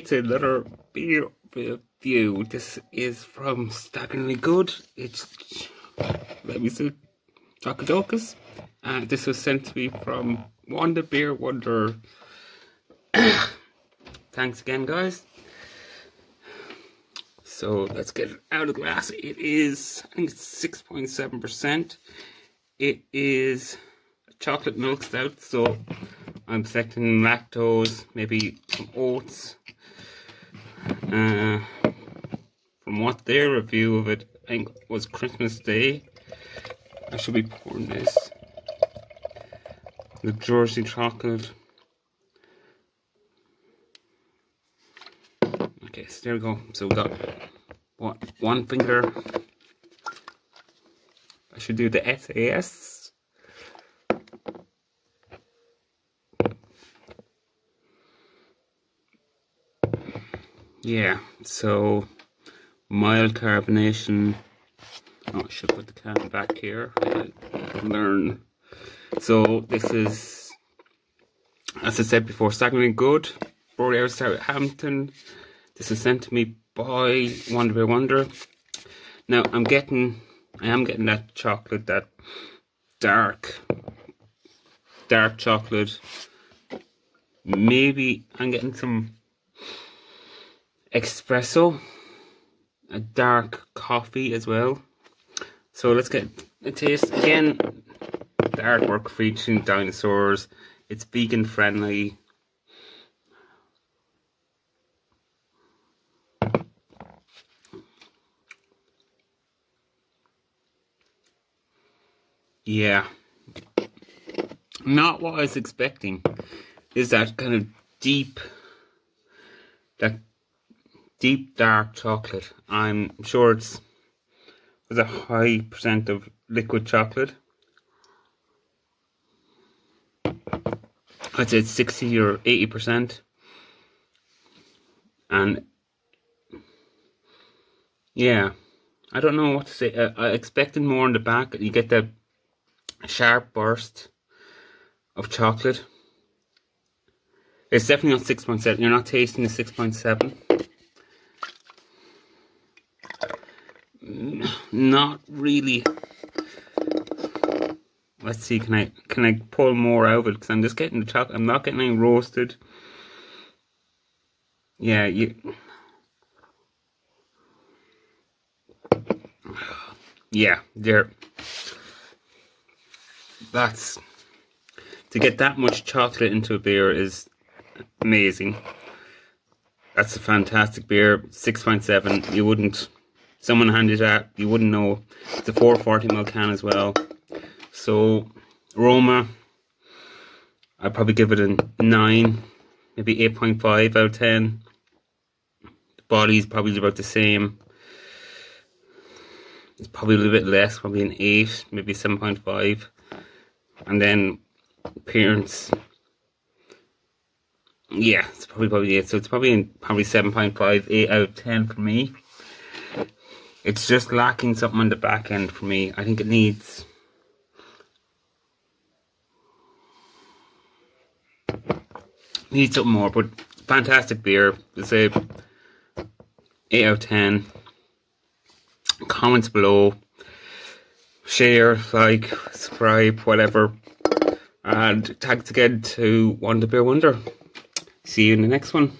it's another beer review. This is from Staggeringly Good. It's, let me see, Chocodocus. Uh, this was sent to me from Wanda Beer Wonder. Thanks again, guys. So let's get it out of the glass. It is, I think it's 6.7%. It is chocolate milk stout, so I'm expecting lactose, maybe some oats. Uh, from what their review of it I think was Christmas Day. I should be pouring this. The Jersey chocolate. Okay, so there we go. So we got what one finger. I should do the SAS. Yeah so mild carbonation. Oh, I should put the can back here. Learn. So this is as I said before Staggeringly Good. Out Southampton. This is sent to me by Wanda Beer Wonder. Now I'm getting I am getting that chocolate that dark dark chocolate. Maybe I'm getting some espresso, a dark coffee as well. So let's get a taste. Again, the artwork featuring dinosaurs. It's vegan friendly. Yeah. Not what I was expecting. Is that kind of deep, that deep dark chocolate. I'm sure it's there's a high percent of liquid chocolate. I'd say it's 60 or 80 percent. And yeah, I don't know what to say. Uh, I expected more in the back. You get the sharp burst of chocolate. It's definitely not 6.7. You're not tasting the 6.7. not really. Let's see, can I can I pull more out of it? Because I'm just getting the chocolate. I'm not getting any roasted. Yeah, you. Yeah, there. That's to get that much chocolate into a beer is amazing. That's a fantastic beer. Six point seven. You wouldn't someone handed that, you wouldn't know. It's a 440ml can as well. So, aroma, I'd probably give it a 9, maybe 8.5 out of 10. The body's probably about the same. It's probably a little bit less, probably an 8, maybe 7.5. And then appearance, yeah, it's probably probably 8. So it's probably in, probably 7.5, 8 out of 10 for me. It's just lacking something on the back end for me. I think it needs... Needs something more, but fantastic beer. It's a 8 out of 10. Comments below. Share, like, subscribe, whatever. And thanks again to Wanda Beer Wonder. See you in the next one.